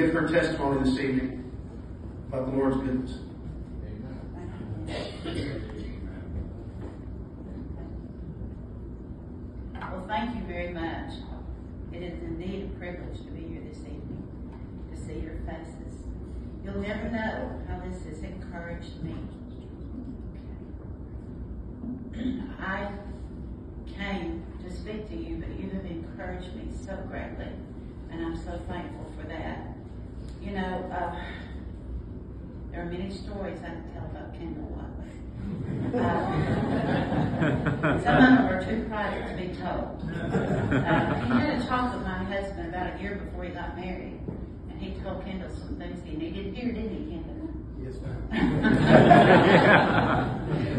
give her testimony this evening about the Lord's goodness. Well, thank you very much. It is indeed a privilege to be here this evening, to see your faces. You'll never know how this has encouraged me. I came to speak to you, but you have encouraged me so greatly, and I'm so thankful for that. You know, uh, there are many stories I can tell about Kendall. Uh, some of them are too private to be told. Uh, he had a talk with my husband about a year before he got married, and he told Kendall some things he needed to hear, didn't he, Kendall? Yes, ma'am.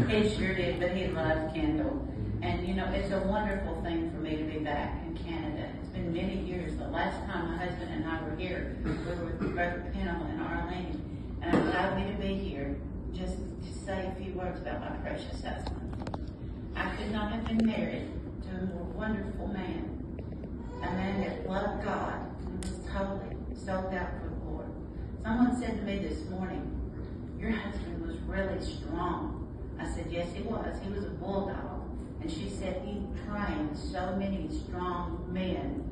he sure did, but he loved Kendall. And you know, it's a wonderful thing for me to be back in Canada. Many years. The last time my husband and I were here, we were with Brother Pennell in Arlene. And I'm me to be here just to say a few words about my precious husband. I could not have been married to a more wonderful man. A man that loved God and was totally sold out for the Lord. Someone said to me this morning, your husband was really strong. I said, yes, he was. He was a bulldog. And she said he trained so many strong men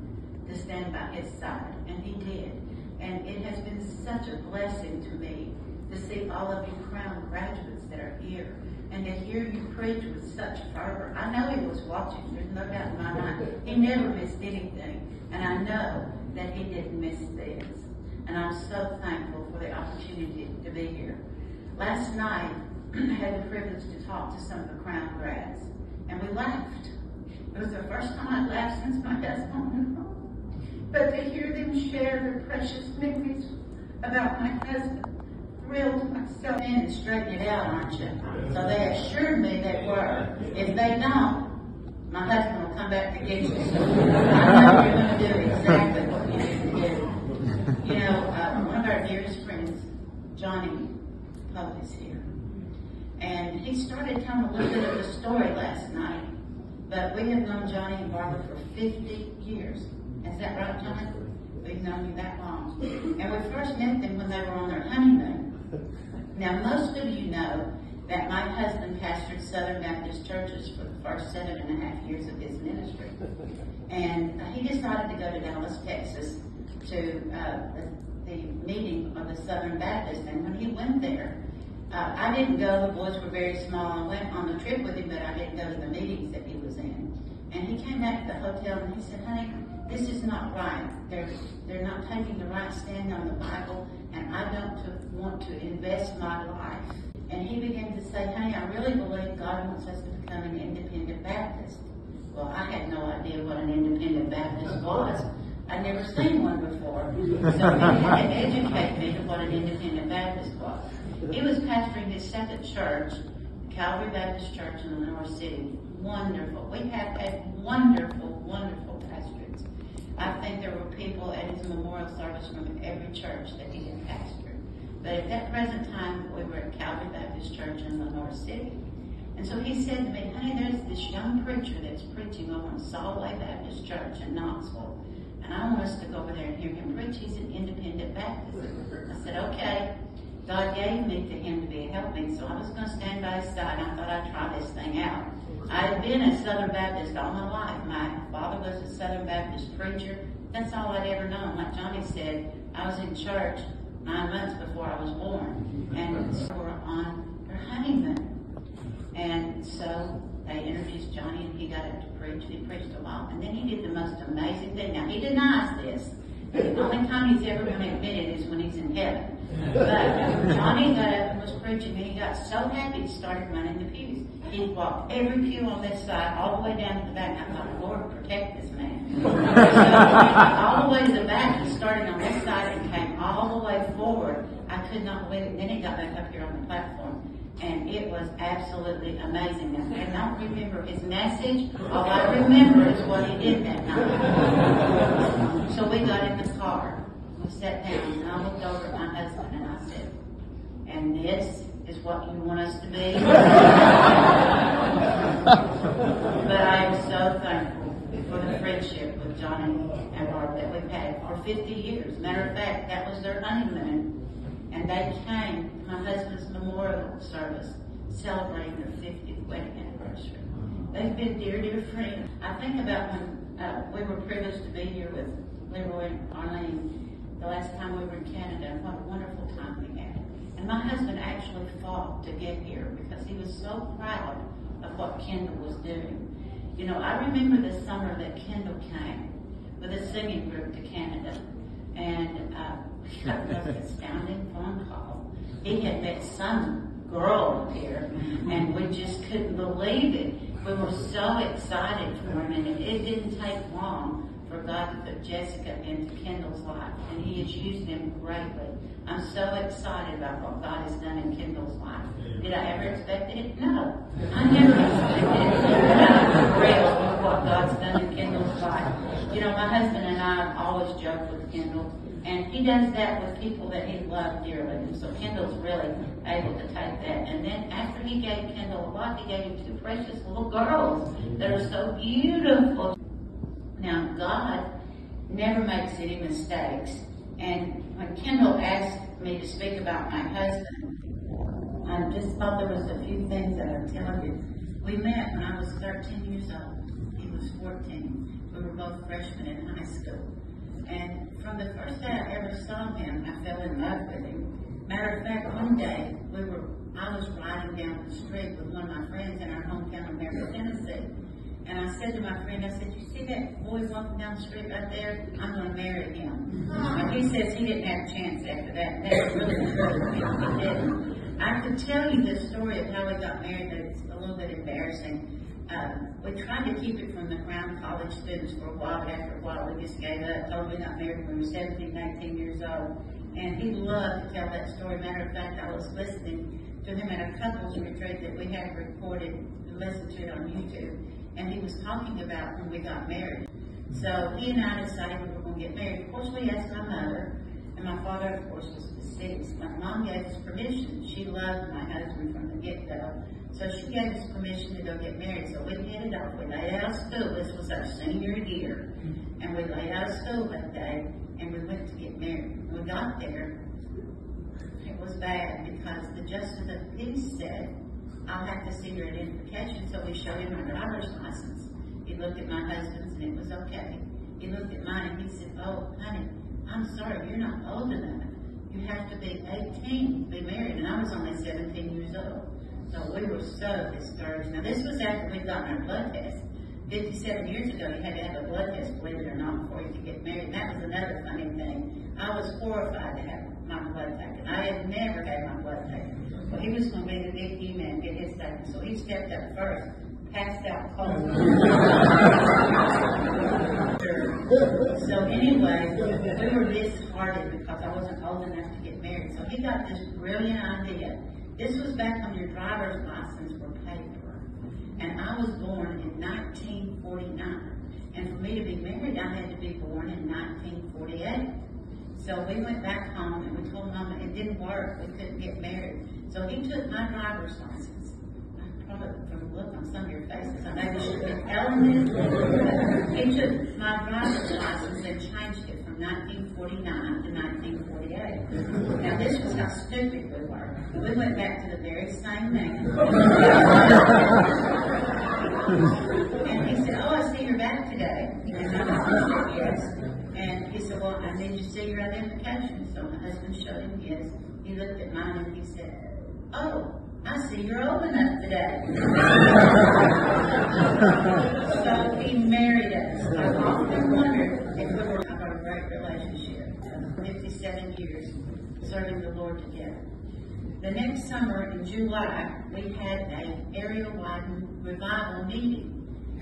his side. And he did. And it has been such a blessing to me to see all of you Crown graduates that are here and to hear you preach with such fervor. I know he was watching. There's no doubt in my mind. He never missed anything. And I know that he didn't miss this. And I'm so thankful for the opportunity to be here. Last night, I had the privilege to talk to some of the Crown grads, and we laughed. It was the first time I'd laughed since my went home. But to hear them share their precious memories about my husband thrilled myself in and straighten it out, aren't you? So they assured me they were. If they don't, my husband will come back to get you. I know you're going to do exactly what you need to do. You know, uh, one of our dearest friends, Johnny Pope, is here. And he started telling a little bit of the story last night. But we have known Johnny and Barbara for 50 years. Is that right, Johnny? We've known you that long. And we first met them when they were on their honeymoon. Now, most of you know that my husband pastored Southern Baptist churches for the first seven and a half years of his ministry. And he decided to go to Dallas, Texas to uh, the, the meeting of the Southern Baptist. And when he went there, uh, I didn't go, the boys were very small. I went on the trip with him, but I didn't go to the meetings that he. And he came back to the hotel and he said, honey, this is not right. They're, they're not taking the right stand on the Bible, and I don't to, want to invest my life. And he began to say, honey, I really believe God wants us to become an independent Baptist. Well, I had no idea what an independent Baptist was. I'd never seen one before. So he had to educate me to what an independent Baptist was. He was pastoring his second church, Calvary Baptist Church in Lenoir City. Wonderful. We have had wonderful, wonderful pastors. I think there were people at his memorial service from every church that he had pastored. But at that present time, we were at Calvary Baptist Church in Lenoir City. And so he said to me, honey, there's this young preacher that's preaching over in Solway Baptist Church in Knoxville. And I want us to go over there and hear him preach. He's an independent Baptist. I said, okay. God gave me to him to be a helpmate, so I was going to stand by his side. And I thought I'd try this thing out. I had been a Southern Baptist all my life. My father was a Southern Baptist preacher. That's all I'd ever known. Like Johnny said, I was in church nine months before I was born, and so we're on her honeymoon. And so they introduced Johnny, and he got up to preach. He preached a lot, and then he did the most amazing thing. Now he denies this. The only time he's ever going to admit it is when he's in heaven. But um, Johnny got up and was preaching, and he got so happy he started running the pews. He walked every pew on this side all the way down to the back. I thought, Lord, protect this man. so, all the way to the back, he started on this side and came all the way forward. I could not wait. it. Then he got back up here on the platform. And it was absolutely amazing. I don't remember his message. All I remember is what he did that night. so we got in the car. We sat down, and I looked over at my husband, and I said, and this is what you want us to be? but I am so thankful for the friendship with Johnny and Barb that we've had for 50 years. Matter of fact, that was their honeymoon, and they came my husband's memorial service celebrating their 50th wedding anniversary. They've been dear, dear friends. I think about when uh, we were privileged to be here with Leroy and Arlene the last time we were in Canada, and what a wonderful time we had. And my husband actually fought to get here because he was so proud of what Kendall was doing. You know, I remember the summer that Kendall came with a singing group to Canada, and uh, the most astounding phone call. He had met some girl up here, and we just couldn't believe it. We were so excited for him, and it, didn't take long for God to put Jessica into Kendall's life, and He has used them greatly. I'm so excited about what God has done in Kendall's life. Did I ever expect it? No. I never expected it. With what God's done in Kendall's life. You know, my husband and I always joke with Kendall, and he does that with people that he loved dearly. And so Kendall's really able to take that. And then after he gave Kendall a lot, he gave him two precious little girls that are so beautiful. Now, God never makes any mistakes. And when Kendall asked me to speak about my husband, I just thought there was a few things that I'd tell you. We met when I was 13 years old. He was 14. We were both freshmen in high school. And from the first day I ever saw him, I fell in love with him. Matter of fact, one day we were, I was riding down the street with one of my friends in our hometown of Memphis, Tennessee. And I said to my friend, I said, you see that boy walking down the street right there? I'm going to marry him. And he says he didn't have a chance after that. And that was really. He. I could tell you the story of how we got married, but it's a little bit embarrassing. Um, we tried to keep it from the Crown College students for a while, after a while we just gave up. Told we got married when we were 17, 19 years old. And he loved to tell that story. Matter of fact, I was listening to him at a couples retreat that we had recorded listened to it on YouTube and he was talking about when we got married. So he and I decided we were going to get married. Of course, we asked my mother, and my father, of course, was My mom gave us permission. She loved my husband from the get-go. So she gave us permission to go get married. So we headed off. We laid out of school. This was our senior year. Mm-hmm. And we laid out of school that day, and we went to get married. When we got there, it was bad because the justice of the peace said, I'll have to see your identification. So we showed him our driver's license. He looked at my husband's and it was okay. He looked at mine and he said, Oh, honey, I'm sorry, you're not old enough. You have to be 18 to be married. And I was only 17 years old. So we were so discouraged. Now, this was after we'd gotten our blood test. 57 years ago, you had to have a blood test, believe it or not, before you could get married. And that was another funny thing. I was horrified to have my blood taken. I had never had my blood taken. Well, he was going to be the big he-man, get his taken. So he stepped up first, passed out cold. so anyway, we were disheartened because I wasn't old enough to get married. So he got this brilliant idea. This was back when your driver's license were paper. And I was born in 1949. And for me to be married, I had to be born in 1948. So we went back home and we told Mama it didn't work. We couldn't get married. So he took my driver's license. I probably from the look on some of your faces, I maybe should be telling this. He took my driver's license and changed it 1949 to 1948. Now this was how stupid we were. We went back to the very same man. and he said, Oh, I see you're back today. And I said, Yes. And he said, Well, I need to see your identification. So my husband showed him his. He looked at mine and he said, Oh, I see you're old enough today. so he married us. I've often wondered if we were great relationship. Uh, 57 years serving the Lord together. The next summer in July, we had a area wide revival meeting.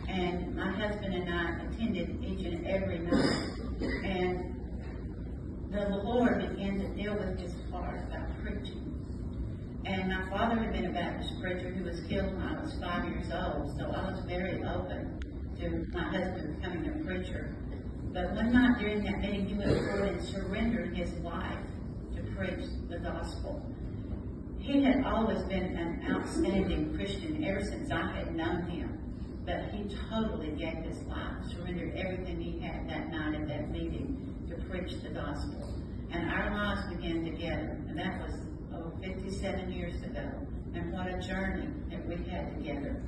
And my husband and I attended each and every night. And the Lord began to deal with his heart about preaching. And my father had been a Baptist preacher who was killed when I was five years old, so I was very open to my husband becoming a preacher. But one night during that meeting, he went forward and surrendered his life to preach the gospel. He had always been an outstanding Christian ever since I had known him, but he totally gave his life, surrendered everything he had that night at that meeting to preach the gospel. And our lives began together, and that was oh, 57 years ago. And what a journey that we had together.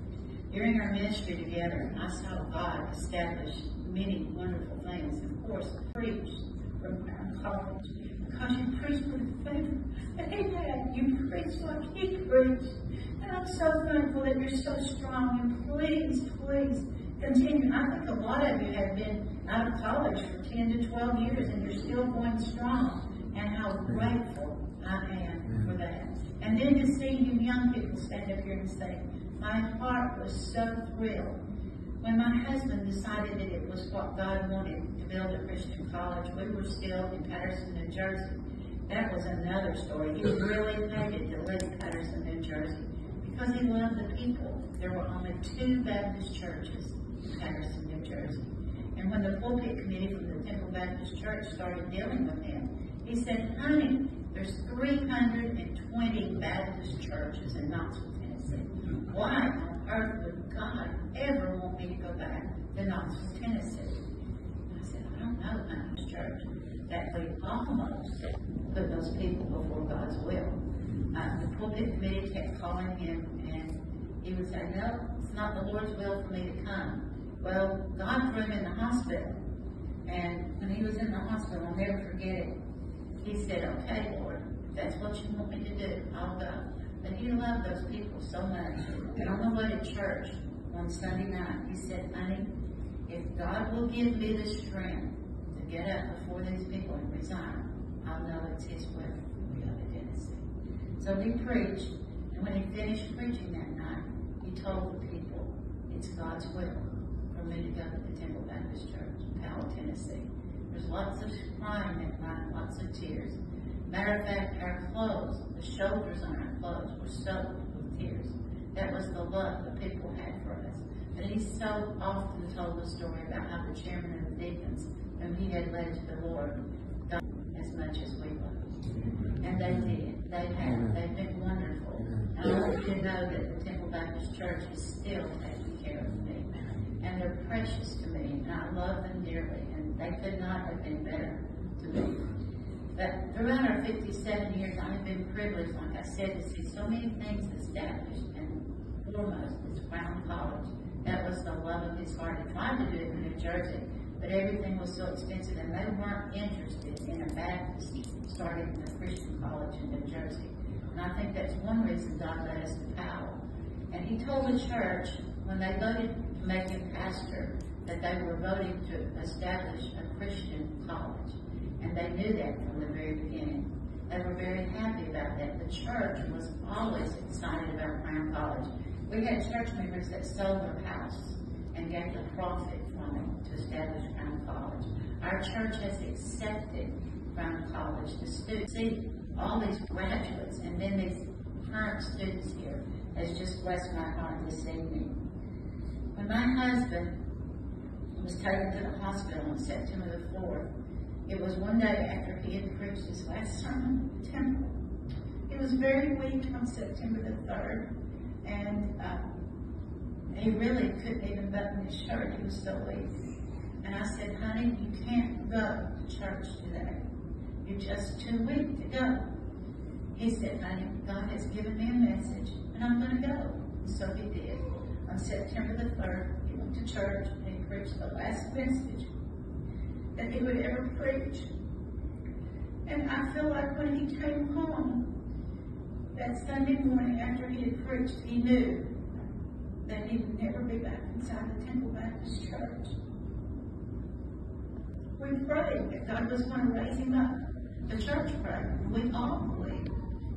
During our ministry together, I saw God establish many wonderful things. Of course, preached from Crown College because you preached with the faith that he had. You preached like he preached. And I'm so thankful that you're so strong. And please, please continue. I think a lot of you have been out of college for 10 to 12 years and you're still going strong. And how grateful I am for that. And then to see you young people stand up here and say, my heart was so thrilled when my husband decided that it was what God wanted to build a Christian college. We were still in Paterson, New Jersey. That was another story. He really hated to live in Paterson, New Jersey because he loved the people. There were only two Baptist churches in Paterson, New Jersey. And when the pulpit committee from the Temple Baptist Church started dealing with him, he said, honey, there's 320 Baptist churches in Knoxville, Tennessee. Why on earth would God ever want me to go back to Knoxville, Tennessee? And I said, I don't know Baptist church that we almost put those people before God's will. Uh, the pulpit committee kept calling him and he would say, no, it's not the Lord's will for me to come. Well, God threw him in the hospital. And when he was in the hospital, I'll never forget it. He said, okay, Lord, if that's what you want me to do, I'll go. But he loved those people so much. And on the way to church one Sunday night, he said, honey, if God will give me the strength to get up before these people and resign, I'll know it's his will to go Tennessee. So he preached, and when he finished preaching that night, he told the people, it's God's will for me to go to the Temple Baptist Church in Powell, Tennessee. There's lots of crying that night, lots of tears. Matter of fact, our clothes, the shoulders on our clothes were soaked with tears. That was the love the people had for us. And he so often told the story about how the chairman of the deacons, whom he had led to the Lord, got as much as we loved. And they did. They have. They've been wonderful. And I want you to know that the Temple Baptist Church is still taking care of me. And they're precious to me. And I love them dearly. And they could not have been better to me. But throughout our 57 years, I have been privileged, like I said, to see so many things established. And foremost is Crown College. That was the love of his heart. He tried to do it in New Jersey, but everything was so expensive, and they weren't interested in a Baptist starting a Christian college in New Jersey. And I think that's one reason God led us to Powell. And he told the church when they voted to make him pastor that they were voting to establish a Christian college. And they knew that from the very beginning. They were very happy about that. The church was always excited about Crown College. We had church members that sold their house and gave the profit from it to establish Crown College. Our church has accepted Crown College. The students, see all these graduates and then these current students here has just blessed my heart this evening. When my husband was taken to the hospital on September the 4th, it was one day after he had preached his last sermon in the temple. He was very weak on September the 3rd, and uh, he really couldn't even button his shirt. He was so weak. And I said, honey, you can't go to church today. You're just too weak to go. He said, honey, God has given me a message, and I'm going to go. And so he did. On September the 3rd, he went to church and he preached the last message that he would ever preach. And I feel like when he came home that Sunday morning after he had preached, he knew that he would never be back inside the Temple Baptist Church. We prayed that God was going to raise him up. The church prayed, we all believed.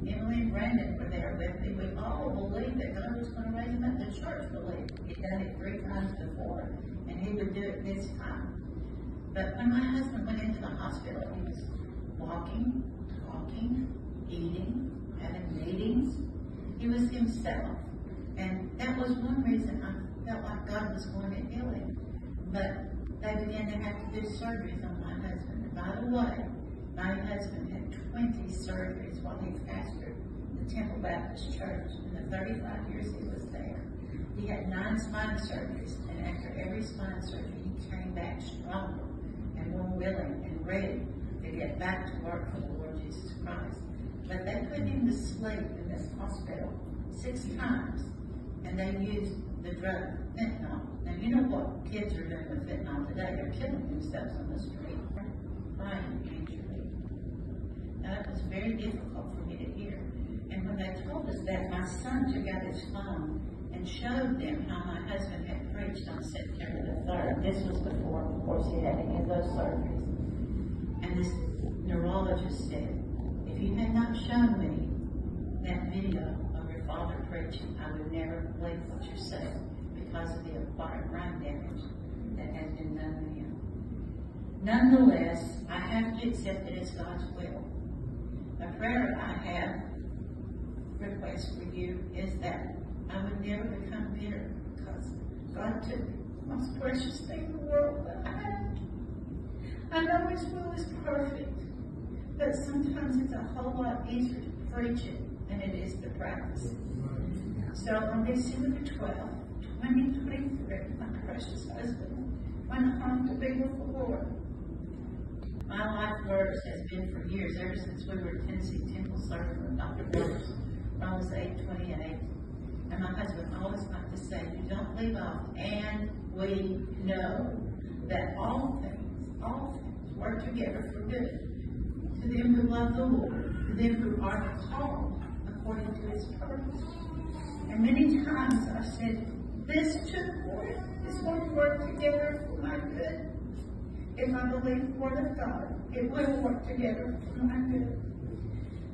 Emily and Brandon were there with me. We all believed that God was going to raise him up. The church believed. He'd done it three times before, and he would do it this time. But when my husband went into the hospital, he was walking, talking, eating, having meetings. He was himself. And that was one reason I felt like God was going to heal him. But they began to have to do surgeries on my husband. And by the way, my husband had 20 surgeries while he pastored the Temple Baptist Church in the 35 years he was there. He had nine spine surgeries, and after every spine surgery, he came back stronger willing and ready to get back to work for the Lord Jesus Christ. But they put him to sleep in this hospital six times, and they used the drug fentanyl. Now, you know what kids are doing with fentanyl today? They're killing themselves on the street, crying angrily. Now, that was very difficult for me to hear. And when they told us that, my son took out his phone and showed them how my husband had preached on September the 3rd. This was before, of course, he had any of those surgeries. And this neurologist said, if you had not shown me that video of your father preaching, I would never believe what you're saying because of the acquired brain damage that has been done to him. Nonetheless, I have to accept it as God's will. A prayer I have request for you is that I would never become bitter because God took the most precious thing in the world that I have. I know His will is perfect, but sometimes it's a whole lot easier to preach it than it is to practice. So on December the 12th, 2023, my precious husband went home to be with the Lord. My life verse has been for years, ever since we were Tennessee Temple serving Dr. Waters, Romans 8 28. And my husband always liked to say, You don't leave off, and we know that all things, all things work together for good to them who love the Lord, to them who are called according to his purpose. And many times I've said, This too is going to work together for my good. If I believe the word of God, it will work together for my good.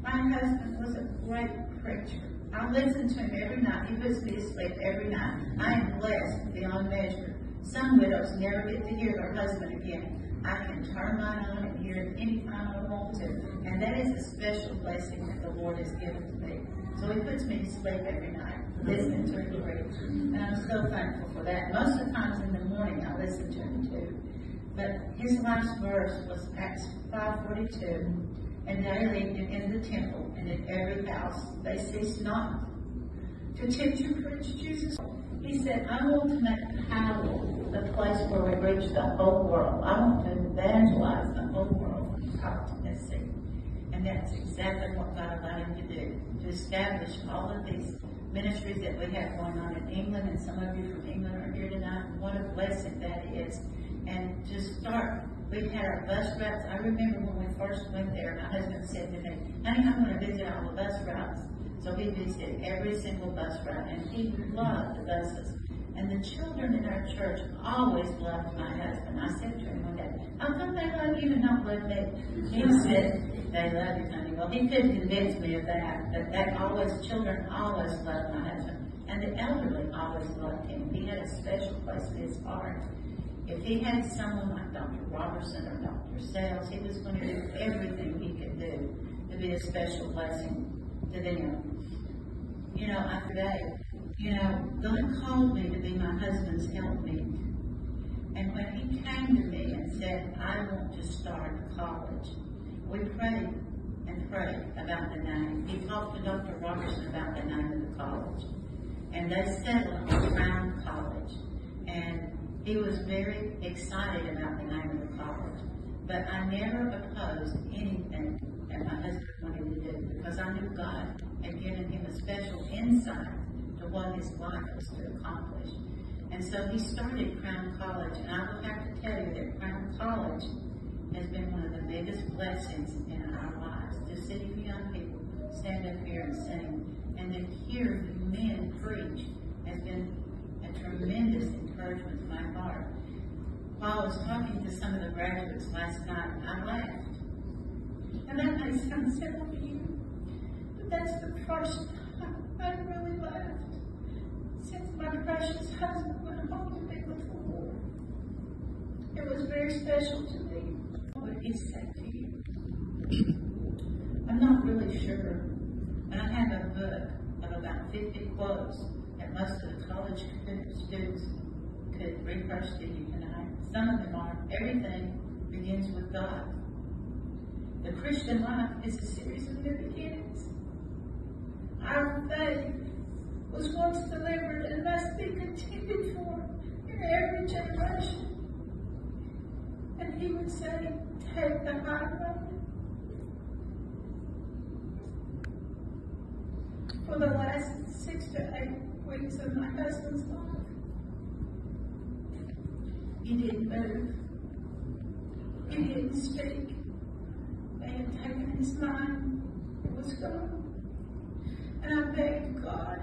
My husband was a great preacher. I listen to him every night. He puts me to sleep every night. I am blessed beyond measure. Some widows never get to hear their husband again. I can turn mine on and hear it anytime I want to. And that is a special blessing that the Lord has given to me. So he puts me to sleep every night, listening to him preach. And I'm so thankful for that. Most of the times in the morning I listen to him too. But his last verse was Acts 5.42, and daily in the temple in every house they ceased not to teach and preach Jesus. He said, I want to make Powell the place where we reach the whole world. I want to evangelize the whole world out Tennessee. And that's exactly what God allowed him to do, to establish all of these ministries that we have going on in England, and some of you from England are here tonight. What a blessing that is and to start, we had our bus routes. I remember when we first went there, my husband said to me, honey, I'm going to visit all the bus routes. So we visited every single bus route, and he loved the buses. And the children in our church always loved my husband. I said to him one day, how come they love you and not love me? He said, they love you, honey. Well, he couldn't convince me of that, but that always, children always loved my husband. And the elderly always loved him. He had a special place in his heart. If he had someone like Dr. Roberson or Dr. Sales, he was going to do everything he could do to be a special blessing to them. You know, after that, you know, God called me to be my husband's helpmeet. And when he came to me and said, I want to start college, we prayed and prayed about the name. He talked to Dr. Roberson about the name of the college. And they settled on Crown College. And he was very excited about the name of the college. But I never opposed anything that my husband wanted to do because I knew God had given him a special insight to what his life was to accomplish. And so he started Crown College, and I will have to tell you that Crown College has been one of the biggest blessings in our lives. To see young people stand up here and sing, and to hear men preach has been a tremendous to my heart. While I was talking to some of the graduates last night, I laughed. And that may sound simple to you, but that's the first time I really laughed since my precious husband went home to be with the Lord. It was very special to me. What he say to you? I'm not really sure. And I have a book of about 50 quotes that most of the college students could refresh to you tonight. Some of them are everything begins with God. The Christian life is a series of new beginnings. Our faith was once delivered and must be continued for in every generation. And he would say, take the high road. for the last six to eight weeks of my husband's life. He didn't move. He didn't speak. They had taken his mind. It was gone. And I begged God.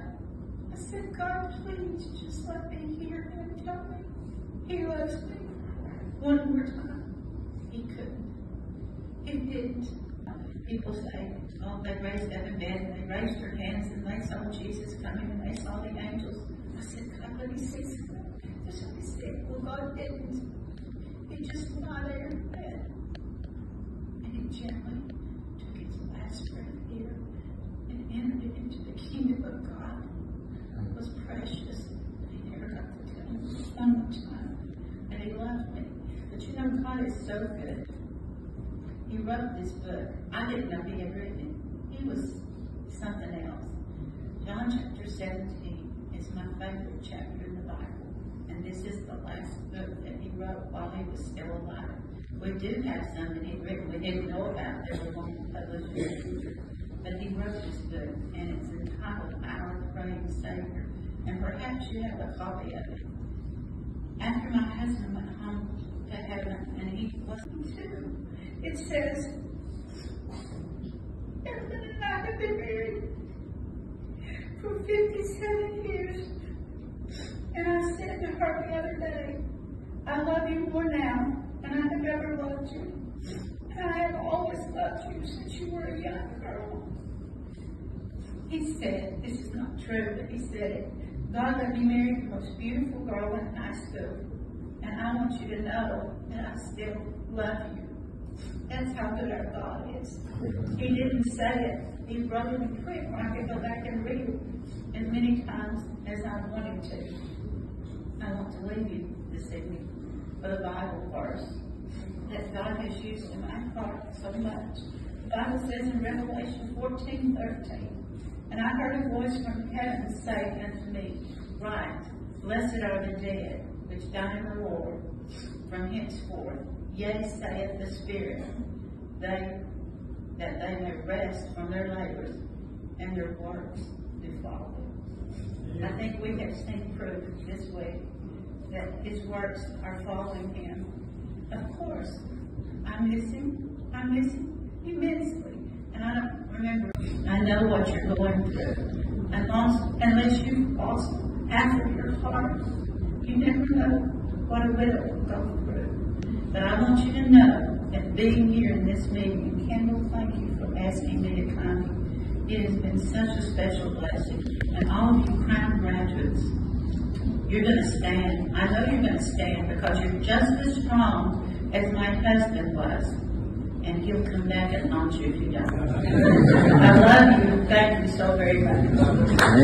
I said, God, please just let me hear him tell me he loves me. One more time. He couldn't. He didn't. People say, oh, they raised up in bed and they raised their hands and they saw Jesus coming and they saw the angels. I said, God, let me see something. Well, God didn't. He just there in bed. And he gently took his last breath here and entered into the kingdom of God. It was precious. He never got to tell more time that he loved me. But you know, God is so good. He wrote this book. I didn't know he had written it. He was something else. John chapter 17 is my favorite chapter in the Bible. Book that he wrote while he was still alive. We do have some that he'd written we didn't know about. They were going to publish in the future. But he wrote this book, and it's entitled Our Praying Savior. And perhaps you have a copy of it. After my husband went home to heaven, and he wasn't too, it says, Evelyn and I have been married for 57 years. And I said to her the other day, I love you more now than I have ever loved you. And I have always loved you since you were a young girl. He said, this is not true, but he said it. God let me marry the most beautiful girl in high school. And I want you to know that I still love you. That's how good our God is. He didn't say it. He wrote it in print where I could go back and read it as many times as I wanted to. I want to leave you this evening with a Bible verse that God has used in my heart so much. The Bible says in Revelation 14, 13, And I heard a voice from heaven say unto me, Write, blessed are the dead which die in the Lord from henceforth. Yea, saith the Spirit, they that they may rest from their labors and their works do follow. I think we have seen proof this week that his works are following him. Of course, I miss him. I miss him immensely. And I don't remember. I know what you're going through. Lost, unless you've lost of your heart, you never know what a widow will go through. But I want you to know that being here in this meeting, Kendall, thank you for asking me to come. It has been such a special blessing. And all of you Crown graduates, you're going to stand. I know you're going to stand because you're just as strong as my husband was. And he'll come back and haunt you if you don't. I love you. Thank you so very much.